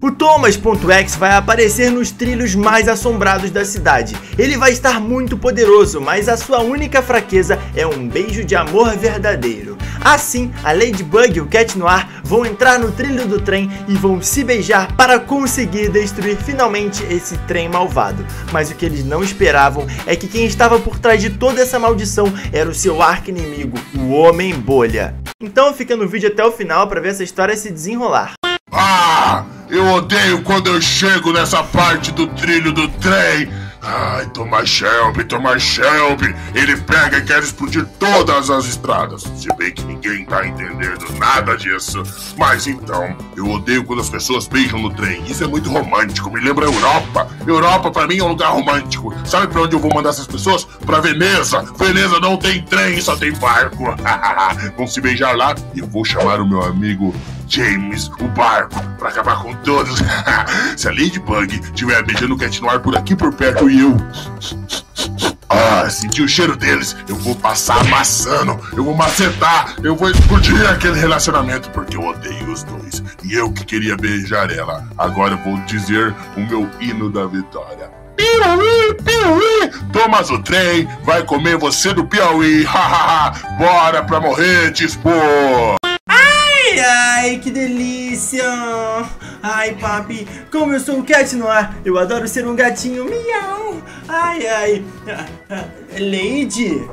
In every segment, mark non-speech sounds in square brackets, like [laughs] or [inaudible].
O Thomas.exe vai aparecer nos trilhos mais assombrados da cidade. Ele vai estar muito poderoso, mas a sua única fraqueza é um beijo de amor verdadeiro. Assim, a Ladybug e o Cat Noir vão entrar no trilho do trem e vão se beijar para conseguir destruir finalmente esse trem malvado. Mas o que eles não esperavam é que quem estava por trás de toda essa maldição era o seu arqui-inimigo, o Homem-Bolha. Então fica no vídeo até o final para ver essa história se desenrolar. Ah! Eu odeio quando eu chego nessa parte do trilho do trem. Ai, Thomas Shelby, Thomas Shelby, ele pega e quer explodir todas as estradas. Se bem que ninguém tá entendendo nada disso. Mas então, eu odeio quando as pessoas beijam no trem. Isso é muito romântico, me lembra Europa. Europa para mim é um lugar romântico. Sabe para onde eu vou mandar essas pessoas? Para Veneza. Veneza não tem trem, só tem barco. [laughs] Vão se beijar lá e vou chamar o meu amigo James, o barco, para acabar com todos. [laughs] Se a Ladybug estiver beijando o Cat Noir por aqui por perto e eu. Ah, senti o cheiro deles. Eu vou passar amassando, eu vou macetar, eu vou explodir aquele relacionamento porque eu odeio os dois. E eu que queria beijar ela. Agora eu vou dizer o meu hino da vitória. Piauí, Piauí, Thomas o trem vai comer você do Piauí. [laughs] Hahaha, bora pra morrer, expor. Ai, ai, que delícia! Ai, papi, como eu sou o Cat Noir, eu adoro ser um gatinho, miau! Ai, ai, Lady?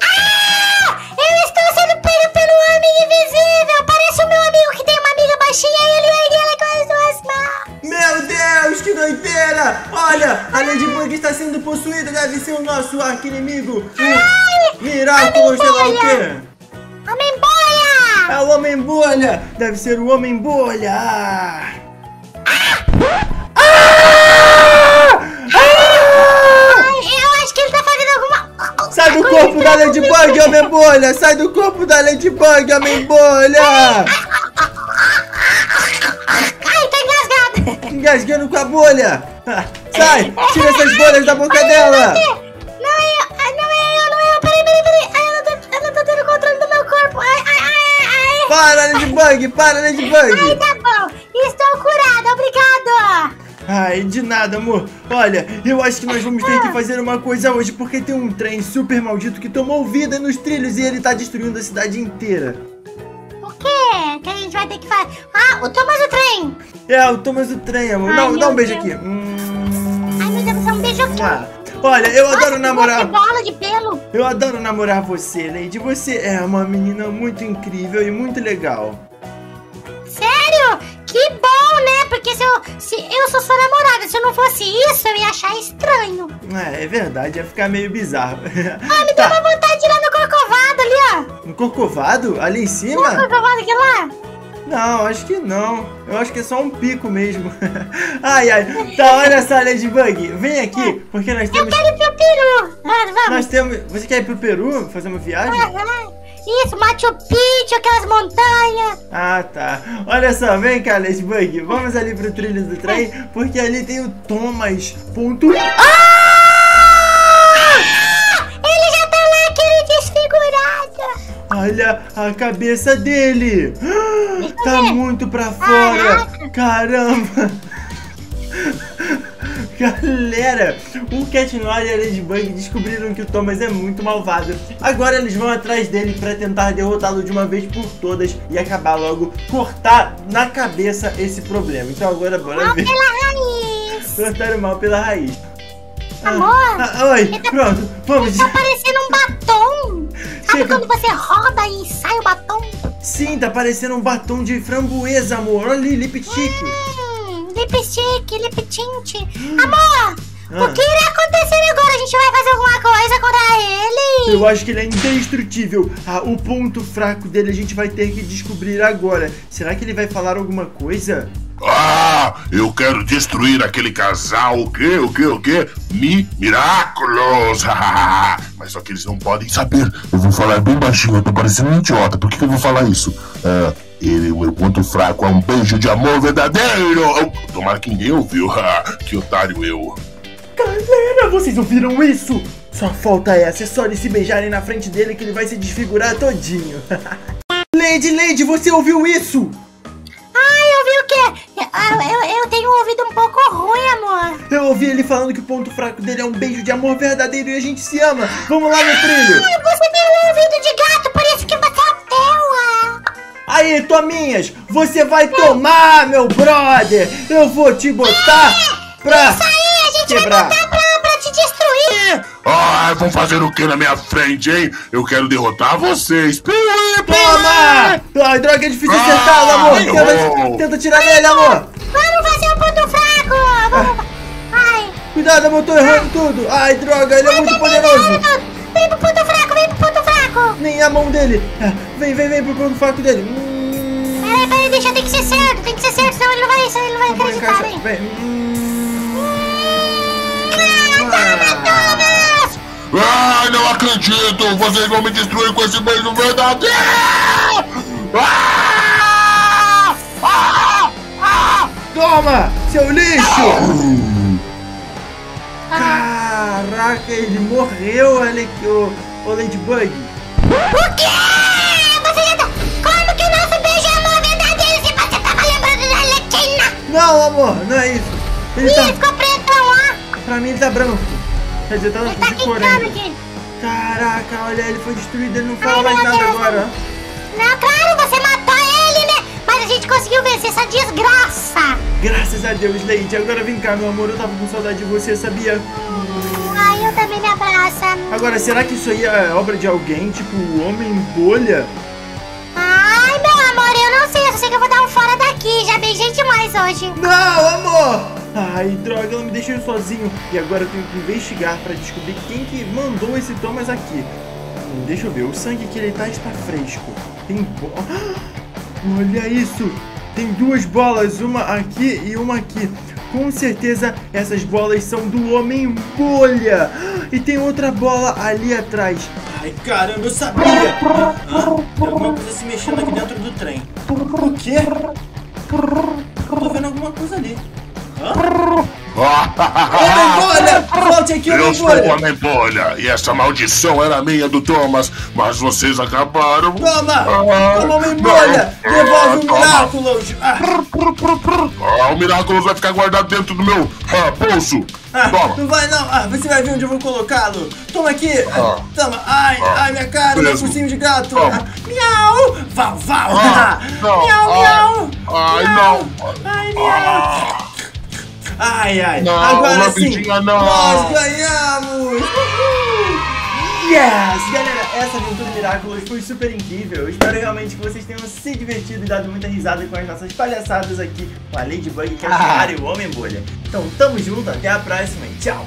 Ah! Eu estou sendo pego pelo homem invisível! Parece o meu amigo que tem uma amiga baixinha e ele ergue ela com as duas mãos! Meu Deus, que doideira! Olha, a Ladybug está sendo possuída, deve ser o nosso arqui-inimigo! Miraculous, sei lá o quê? Homem-bolha! É o Homem-Bolha! Deve ser o Homem-Bolha! Ah! Eu acho que ele tá fazendo alguma... Sai do corpo da Ladybug, Homem-Bolha! Sai do corpo da Ladybug, Homem-Bolha! Ai, tá engasgado! Engasgando com a bolha! Sai! Tira essas bolhas da boca dela! Para, Ladybug! Para, Ai, Ladybug! tá bom! Estou curada, obrigado! Ai, de nada, amor. Olha, eu acho que nós vamos ter que fazer uma coisa hoje, porque tem um trem super maldito que tomou vida nos trilhos e ele tá destruindo a cidade inteira. O quê? Que a gente vai ter que fazer? Ah, o Thomas o trem! É, o Thomas do trem, amor. Ai, Dá, dá um beijo Deus. aqui. Hum... Ai, meu Deus, é um beijo aqui! Ah, Olha, eu Nossa, adoro namorar. bola de Eu adoro namorar você, Lady. Você é uma menina muito incrível e muito legal. Sério? Que bom, né? Porque se eu, se eu sou sua namorada, se eu não fosse isso, eu ia achar estranho. É, é verdade, ia ficar meio bizarro. Ah, me deu tá, uma vontade de ir lá no Corcovado ali, ó. no Corcovado? Ali em No cima? Corcovado aqui lá. Não, acho que não. Eu acho que é só um pico mesmo. [laughs] ai, ai. Tá, olha só, Ladybug. Vem aqui, porque nós Eu temos... quero ir pro Peru. Ah, vamos. Nós temos... Você quer ir pro Peru fazer uma viagem? Ah, Isso, Machu Picchu, aquelas montanhas. Ah, tá. Olha só, vem cá, Ladybug. Vamos ali pro trilho do trem, porque ali tem o Thomas. Ponto... Ele já tá lá, aquele desfigurado. Olha a cabeça dele! Tá muito pra fora! Caraca. Caramba! [laughs] Galera, o Cat Noir e a Ladybug descobriram que o Thomas é muito malvado. Agora eles vão atrás dele pra tentar derrotá-lo de uma vez por todas e acabar logo, cortar na cabeça esse problema. Então agora bora Mal ver. pela raiz. Cortar o mal pela raiz. Ah, Amor, ah, oi, pronto, vamos. Tá parecendo um batom. Sabe Chega. quando você roda e sai o batom? Sim, tá parecendo um batom de framboesa, amor. Olha ali, lip stick. Hum, lipstick, lip tint. Amor, Ah. o que irá acontecer agora? A gente vai fazer alguma coisa contra ele? Eu acho que ele é indestrutível. Ah, o ponto fraco dele a gente vai ter que descobrir agora. Será que ele vai falar alguma coisa? Ah, eu quero destruir aquele casal. O quê? O quê? O quê? Mi Miraculous. [laughs] Mas só que eles não podem saber. Eu vou falar bem baixinho, eu tô parecendo um idiota. Por que, que eu vou falar isso? Ah, ele, o meu ponto fraco é um beijo de amor verdadeiro. Tomara que ninguém ouviu. [laughs] que otário eu. Galera, vocês ouviram isso? Só falta essa, é só eles se beijarem na frente dele que ele vai se desfigurar todinho. [laughs] Lady, Lady, você ouviu isso? Ai, eu vi o quê? Ah, ouvi ele falando que o ponto fraco dele é um beijo de amor verdadeiro e a gente se ama. Vamos lá, meu trilho. Ai, você tem um ouvido de gato, por isso que você é teua. Aí, Tominhas, você vai tomar, meu brother. Eu vou te botar pra Isso aí, a gente quebrar. vai botar pra, pra te destruir. Ai, vão fazer o que na minha frente, hein? Eu quero derrotar vocês. Toma! Ai, droga, é difícil acertá-lo, amor. Ai, Tenta, tenta tirar nele, amor. Cuidado, amor, tô errando tudo. Ai, droga, ele é muito poderoso. Vem pro ponto fraco, vem pro ponto fraco. Nem a mão dele. Ah, Vem, vem, vem pro ponto fraco dele. Hum, Peraí, peraí, deixa, tem que ser certo, tem que ser certo, senão ele não vai, ele não vai acreditar, vem. Vem. Hum, Ah! Ai, não acredito! Vocês vão me destruir com esse beijo verdadeiro! Ah! Ah! Ah! Toma, seu lixo. Caraca, ele morreu, olha aqui, o, o Ladybug. O quê? Você já tá... Como que o nosso beijo é amor verdadeiro se você tava lembrando da Letina? Não, amor, não é isso. Ele Ih, tá, ficou pretão, ó. pra mim ele tá branco. Quer dizer, tá Ele tá de cor. Caraca, olha, ele foi destruído, ele não fala Ai, mais nada agora. Não, claro, você gente conseguiu vencer essa desgraça. Graças a Deus, Leite. Agora vem cá, meu amor, eu tava com saudade de você, sabia? Ai, eu também me abraça. Agora, será que isso aí é obra de alguém, tipo o Homem Bolha? Ai, meu amor, eu não sei. Eu só sei que eu vou dar um fora daqui. Já beijei demais hoje. Não, amor! Ai, droga, ela me deixou sozinho. E agora eu tenho que investigar pra descobrir quem que mandou esse Thomas aqui. Hum, Deixa eu ver, o sangue que ele tá está fresco. Tem bo... [gasps] Olha isso! Tem duas bolas, uma aqui e uma aqui. Com certeza essas bolas são do Homem Bolha. E tem outra bola ali atrás. Ai, caramba, eu sabia! Ah, tem alguma coisa se mexendo aqui dentro do trem. O quê? Eu tô vendo alguma coisa ali. [laughs] Homem Bolha! Aqui, Eu Homem sou o Bolha! Homem-Bolha e essa maldição era minha do Thomas, mas vocês acabaram. Toma! Ah, Toma, Homem não. Bolha! Devolve o Ah. Miraculous! Ah, Ah, o Miraculous vai ficar guardado dentro do meu ah, bolso. ah, Toma. não vai não! Ah, você vai ver onde eu vou colocá-lo! Toma aqui! Ah. Toma! Ai, Ah. ai, minha cara, meu focinho de gato! Ah, miau! Val, val! Ah, [laughs] miau, miau! Ai, Miau. não. Ai, miau! Ai, ai! Não, Agora sim! Não. Nós ganhamos! Uhul! Yes! Galera, essa aventura Miraculous foi super incrível. Eu espero realmente que vocês tenham se divertido e dado muita risada com as nossas palhaçadas aqui com a Ladybug, que é Ah. E o Homem Bolha. Então, tamo junto, até a próxima e tchau!